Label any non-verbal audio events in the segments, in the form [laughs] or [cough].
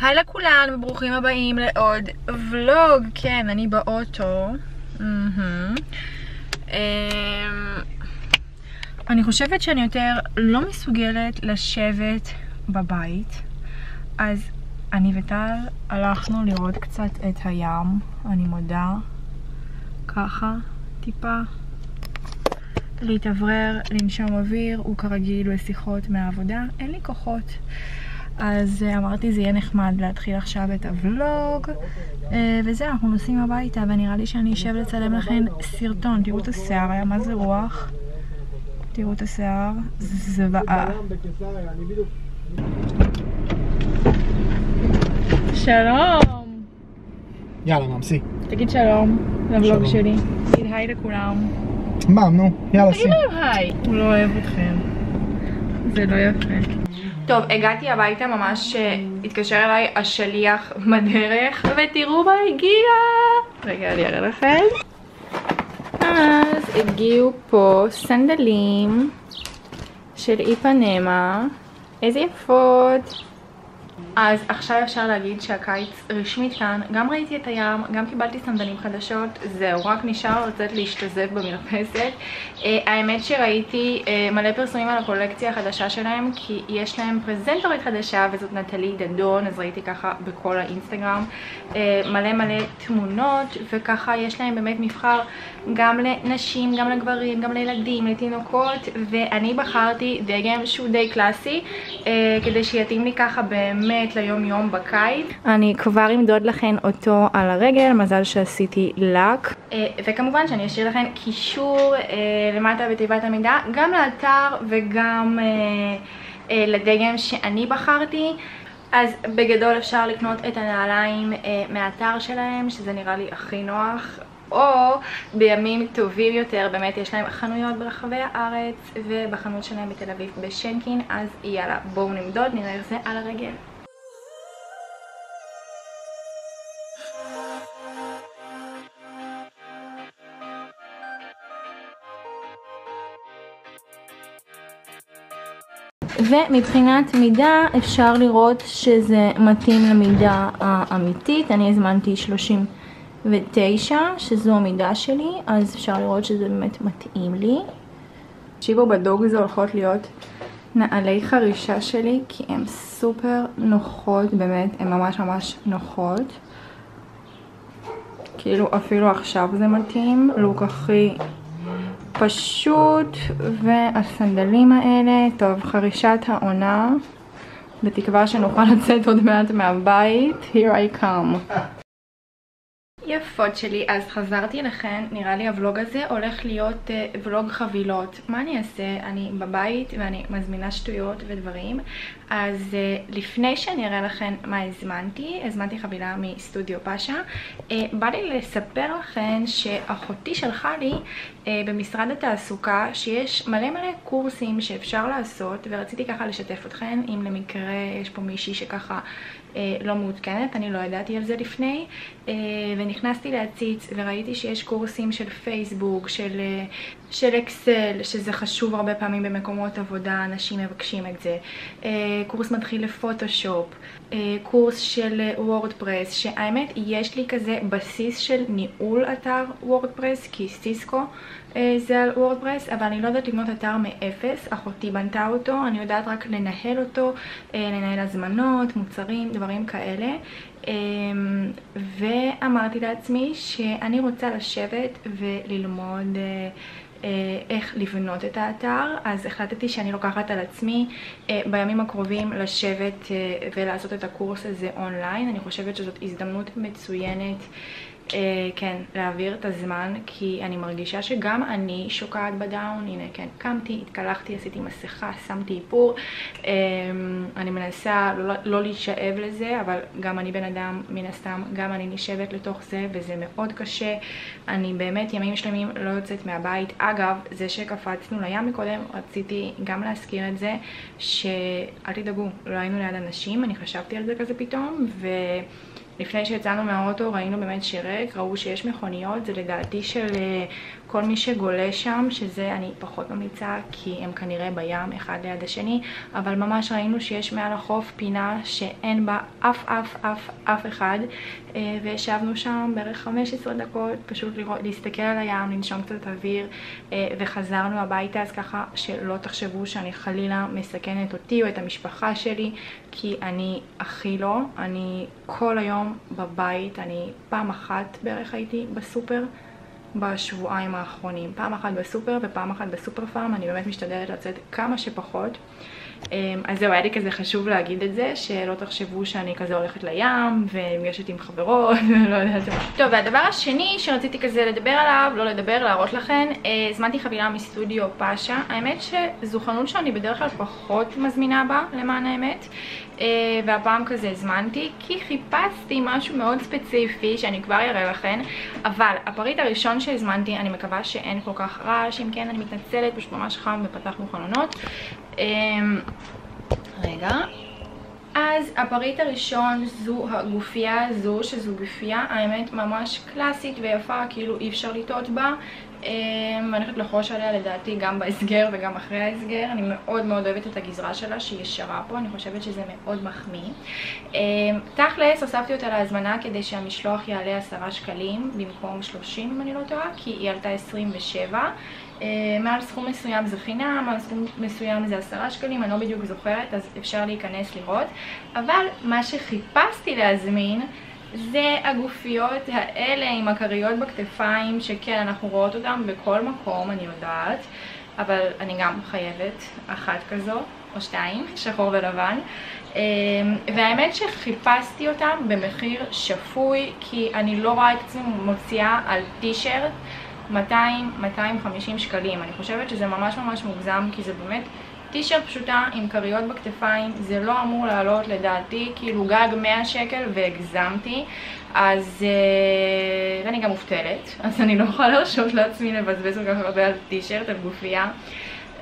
היי לכולן וברוכים הבאים לעוד ולוג. כן, אני באוטו. אמ, אני חושבת שאני יותר לא מסוגלת לשבת בבית, אז אני וטל הלכנו לראות קצת את הים, אני מודה, ככה, טיפה. להתאוורר, לנשום אוויר, וכרגיל בשיחות מהעבודה, אין לי כוחות. אז uh, אמרתי זה יהיה נחמד להתחיל עכשיו את הוולוג. uh, וזהו, אנחנו נוסעים הביתה ונראה לי שאני אשב לצלם לכם סרטון. תראו את השיער, היה מה זה רוח? תראו את השיער, זוועה. שלום! יאללה, ממסי. תגיד שלום לוולוג שלי. תגיד היי לכולם. מה, נו, יאללה, סי. תגיד להם היי. הוא לא אוהב אתכם. זה לא יפה טוב, הגעתי הביתה, ממש אה, התקשר אליי השליח [laughs] בדרך, ותראו מה הגיע! רגע, אני אראה לכם. אז הגיעו פה סנדלים של איפנמה, איזה יפות. אז עכשיו אפשר להגיד שהקיץ רשמית כאן, גם ראיתי את הים, גם קיבלתי סנדלים חדשות, זהו, רק נשאר לצאת להשתזף במרפסת. Uh, האמת שראיתי uh, מלא פרסומים על הקולקציה החדשה שלהם, כי יש להם פרזנטורית חדשה וזאת נטלי דדון, אז ראיתי ככה בכל האינסטגרם uh, מלא מלא תמונות, וככה יש להם באמת מבחר גם לנשים, גם לגברים, גם לילדים, לתינוקות, ואני בחרתי דגם שהוא די קלאסי, uh, כדי שיתאים לי ככה באמת באמת ליום יום בקיץ. אני כבר אמדוד לכם אותו על הרגל, מזל שעשיתי לק. אה, וכמובן שאני אשאיר לכם קישור אה, למטה בתיבת המידע, גם לאתר וגם אה, לדגם שאני בחרתי. אז בגדול אפשר לקנות את הנעליים מהאתר שלהם, שזה נראה לי הכי נוח. או בימים טובים יותר, באמת יש להם חנויות ברחבי הארץ ובחנות שלהם בתל אביב בשנקין, אז יאללה בואו נמדוד, נראה איך זה על הרגל. ומבחינת מידה אפשר לראות שזה מתאים למידה האמיתית, אני הזמנתי 39 שזו המידה שלי, אז אפשר לראות שזה באמת מתאים לי. תקשיבו, בדוג זה הולכות להיות נעלי חרישה שלי, כי הן סופר נוחות, באמת, הן ממש ממש נוחות. כאילו אפילו עכשיו זה מתאים, לוק הכי פשוט, והסנדלים האלה, טוב, חרישת העונה, בתקווה שנוכל [laughs] לצאת עוד מעט מהבית, here I come. יפות שלי, אז חזרתי אליכן, נראה לי הוולוג הזה הולך להיות uh, ולוג חבילות. מה אני אעשה? אני בבית ואני מזמינה שטויות ודברים, אז uh, לפני שאני אראה לכם מה הזמנתי, הזמנתי חבילה מסטודיו פאשה. Uh, בא לי לספר לכם שאחותי שלחה לי uh, במשרד התעסוקה שיש מלא מלא קורסים שאפשר לעשות, ורציתי ככה לשתף אתכם, אם למקרה יש פה מישהי שככה אה, לא מעודכנת, אני לא ידעתי על זה לפני, אה, ונכנסתי להציץ וראיתי שיש קורסים של פייסבוק, של, אה, של אקסל, שזה חשוב הרבה פעמים במקומות עבודה, אנשים מבקשים את זה, קורס מתחיל לפוטושופ, קורס של וורדפרס, שהאמת יש לי כזה בסיס של ניהול אתר וורדפרס, כי סיסקו זה על וורדפרס, אבל אני לא יודעת לבנות אתר מאפס, אחותי בנתה אותו, אני יודעת רק לנהל אותו, לנהל הזמנות, מוצרים, דברים כאלה. ואמרתי לעצמי שאני רוצה לשבת וללמוד איך לבנות את האתר, אז החלטתי שאני לוקחת על עצמי בימים הקרובים לשבת ולעשות את הקורס הזה אונליין. אני חושבת שזאת הזדמנות מצוינת אה, כן, להעביר את הזמן, כי אני מרגישה שגם אני שוקעת בדאון, הנה כן, קמתי, התקלחתי, עשיתי מסכה, שמתי איפור, אה, אני מנסה לא, לא להישאב לזה, אבל גם אני בן אדם, מן הסתם, גם אני נשאבת לתוך זה, וזה מאוד קשה, אני באמת ימים שלמים לא יוצאת מהבית. אגב, זה שקפצנו לים מקודם, רציתי גם להזכיר את זה, שאל תדאגו, לא היינו ליד אנשים, אני חשבתי על זה כזה פתאום, ו... לפני שיצאנו מהאוטו ראינו באמת שריק, ראו שיש מכוניות, זה לדעתי של אה, כל מי שגולש שם, שזה אני פחות ממליצה, כי הם כנראה בים אחד ליד השני, אבל ממש ראינו שיש מעל החוף פינה שאין בה אף אף אף אף אחד, אה, וישבנו שם בערך 15 דקות, פשוט לראות, להסתכל על הים, לנשום קצת אוויר, אה, וחזרנו הביתה, אז ככה שלא תחשבו שאני חלילה מסכנת אותי או את המשפחה שלי, כי אני הכי לא, אני כל היום בבית, אני פעם אחת בערך הייתי בסופר. בשבועיים האחרונים. פעם אחת בסופר ופעם אחת בסופר פארם, אני באמת משתדלת לצאת כמה שפחות. אמ, אז זהו, היה לי כזה חשוב להגיד את זה, שלא תחשבו שאני כזה הולכת לים, ונפגשת עם חברות, ולא [laughs] יודעת מה. טוב, והדבר השני שרציתי כזה לדבר עליו, לא לדבר, להראות לכם, אה, הזמנתי חבילה מסטודיו פאשה. האמת שזו חנות שאני בדרך כלל פחות מזמינה בה, למען האמת. אה, והפעם כזה הזמנתי, כי חיפשתי משהו מאוד ספציפי שאני כבר אראה לכם, אבל הפריט הראשון שהזמנתי, אני מקווה שאין כל כך רעש, אם כן אני מתנצלת, פשוט ממש חם ופתחנו חלונות. אמ, רגע. אז הפריט הראשון זו הגופייה הזו, שזו גופייה, האמת ממש קלאסית ויפה, כאילו אי אפשר לטעות בה. אמ, ואני הולכת לחוש עליה לדעתי גם בהסגר וגם אחרי ההסגר. אני מאוד מאוד אוהבת את הגזרה שלה שהיא ישרה פה, אני חושבת שזה מאוד מחמיא. אמ, תכלס, הוספתי אותה להזמנה כדי שהמשלוח יעלה 10 שקלים במקום 30 אם אני לא טועה, כי היא עלתה 27. אה, מעל סכום מסוים זה חינם, מעל סכום מסוים זה עשרה שקלים, אני לא בדיוק זוכרת, אז אפשר להיכנס לראות. אבל מה שחיפשתי להזמין זה הגופיות האלה עם הכריות בכתפיים, שכן, אנחנו רואות אותן בכל מקום, אני יודעת, אבל אני גם חייבת אחת כזו, או שתיים, שחור ולבן. אה, והאמת שחיפשתי אותם במחיר שפוי, כי אני לא רואה את עצמי מוציאה על טישרט 200-250 שקלים. אני חושבת שזה ממש ממש מוגזם, כי זה באמת טישרט פשוטה עם כריות בכתפיים, זה לא אמור לעלות לדעתי כאילו גג 100 שקל והגזמתי, אז אה, ואני גם מובטלת, אז אני לא יכולה להרשות לעצמי לבזבז כל כך הרבה על טישרט, על גופייה.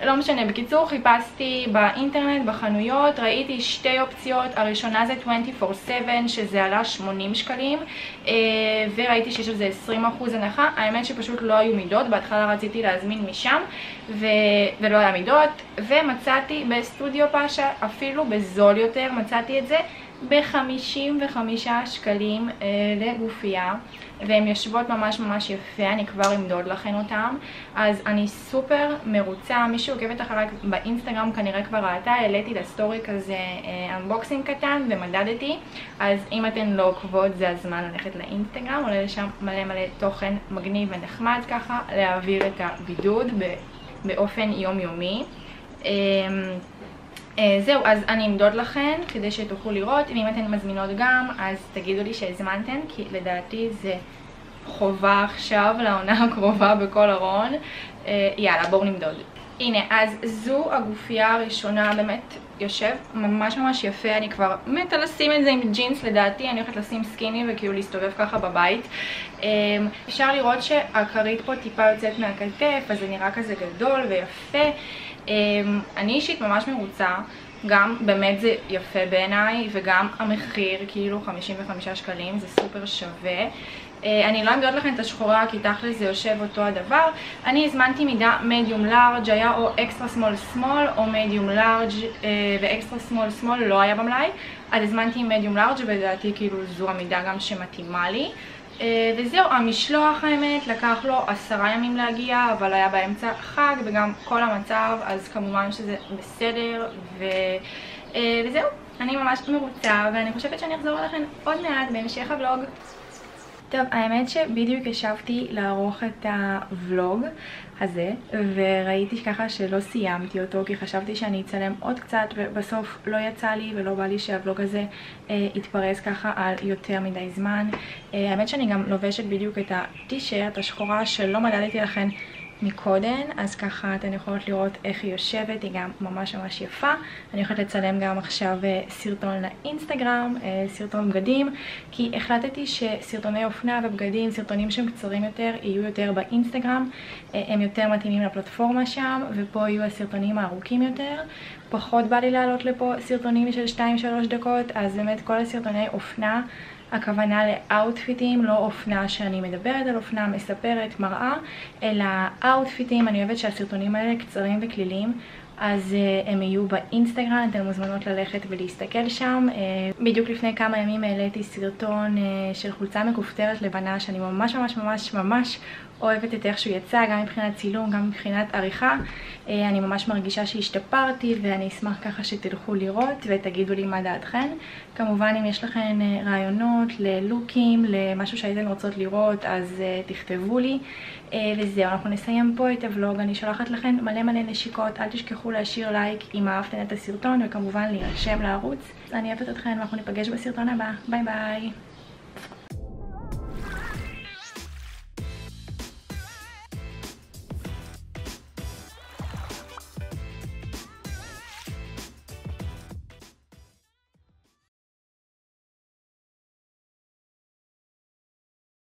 לא משנה, בקיצור חיפשתי באינטרנט, בחנויות, ראיתי שתי אופציות, הראשונה זה 24/7 שזה עלה 80 שקלים אה, וראיתי שיש על זה 20% הנחה, האמת שפשוט לא היו מידות, בהתחלה רציתי להזמין משם ו... ולא היה מידות ומצאתי בסטודיו פאשה אפילו בזול יותר, מצאתי את זה ב-55 שקלים אה, לגופייה והן יושבות ממש ממש יפה, אני כבר אמדוד לכן אותן. אז אני סופר מרוצה, מי שעוקבת אחריי באינסטגרם כנראה כבר ראתה, העליתי לסטורי כזה unboxing אה, קטן ומדדתי. אז אם אתן לא עוקבות זה הזמן ללכת לאינסטגרם, עולה לשם מלא מלא תוכן מגניב ונחמד ככה להעביר את הבידוד באופן יומיומי. Uh, זהו, אז אני אמדוד לכן כדי שתוכלו לראות, ואם אתן מזמינות גם, אז תגידו לי שהזמנתן, כי לדעתי זה חובה עכשיו לעונה הקרובה בכל ארון. Uh, יאללה, בואו נמדוד. הנה, אז זו הגופייה הראשונה, באמת יושב ממש ממש יפה, אני כבר מתה לשים את זה עם ג'ינס לדעתי, אני הולכת לשים סקיני וכאילו להסתובב ככה בבית. Um, אפשר לראות שהכרית פה טיפה יוצאת מהכתף, אז זה נראה כזה גדול ויפה. אמ, אני אישית ממש מרוצה, גם באמת זה יפה בעיניי, וגם המחיר, כאילו 55 שקלים, זה סופר שווה. אה, אני לא אמדוד לכם את השחורה כי תכל'ס זה יושב אותו הדבר. אני הזמנתי מידה מדיום לארג' היה או אקסטרה סמול סמול או מדיום לארג' ואקסטרה סמול סמול לא היה במלאי. אז הזמנתי מדיום לארג' ולדעתי כאילו זו המידה גם שמתאימה לי. אה, וזהו, המשלוח האמת לקח לו עשרה ימים להגיע, אבל היה באמצע חג וגם כל המצב, אז כמובן שזה בסדר, ו... אה, וזהו, אני ממש מרוצה, ואני חושבת שאני אחזור אליכם עוד מעט בהמשך הוולוג. טוב, האמת שבדיוק ישבתי לערוך את הוולוג הזה, וראיתי ככה שלא סיימתי אותו, כי חשבתי שאני אצלם עוד קצת, ובסוף לא יצא לי ולא בא לי שהוולוג הזה אה, יתפרס ככה על יותר מדי זמן. אה, האמת שאני גם לובשת בדיוק את הטישרט השחורה שלא מדדתי לכם מקודם, אז ככה אתן יכולות לראות איך היא יושבת, היא גם ממש ממש יפה. אני הולכת לצלם גם עכשיו אה, סרטון לאינסטגרם, אה, סרטון בגדים, כי החלטתי שסרטוני אופנה ובגדים, סרטונים שהם קצרים יותר, יהיו יותר באינסטגרם, אה, הם יותר מתאימים לפלטפורמה שם, ופה יהיו הסרטונים הארוכים יותר. פחות בא לי לעלות לפה סרטונים של 2-3 דקות, אז באמת כל הסרטוני אופנה, הכוונה לאאוטפיטים, לא אופנה שאני מדברת על אופנה, מספרת, מראה, אלא אאוטפיטים, אני אוהבת שהסרטונים האלה קצרים וכליליים. אז uh, הם יהיו באינסטגרם, אתן מוזמנות ללכת ולהסתכל שם. Uh, בדיוק לפני כמה ימים העליתי סרטון uh, של חולצה מכופתרת לבנה שאני ממש ממש ממש ממש אוהבת את איך שהוא יצא, גם מבחינת צילום, גם מבחינת עריכה. Uh, אני ממש מרגישה שהשתפרתי ואני אשמח ככה שתלכו לראות ותגידו לי מה דעתכן. כמובן אם יש לכן uh, רעיונות ללוקים, למשהו שהייתן רוצות לראות, אז uh, תכתבו לי. וזהו, אנחנו נסיים פה את הוולוג, אני שולחת לכם מלא מלא נשיקות, אל תשכחו להשאיר לייק אם אהבתן את הסרטון וכמובן להירשם לערוץ. אני אוהבת אתכן ואנחנו ניפגש בסרטון הבא, ביי ביי.